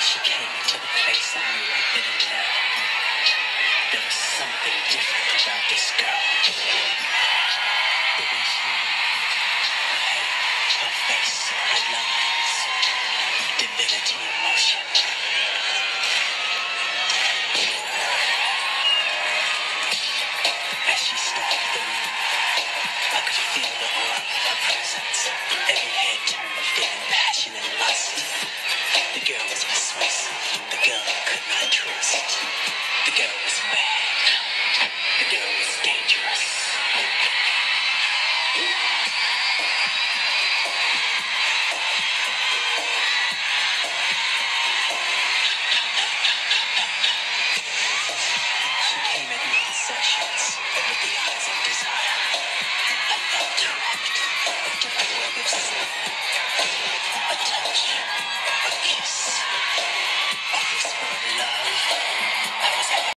she came into the place, I knew I'd been in love. There was something different about this girl. The way she moved, her hair, her face, her lines, divinity in motion. As she stalked the room, I could feel the aura of her presence. Every Christmas, the girl could not trust. The girl was bad. The girl was dangerous. She came at me in sections with the eyes of desire. A love direct into the web of sin. A touch, a kiss.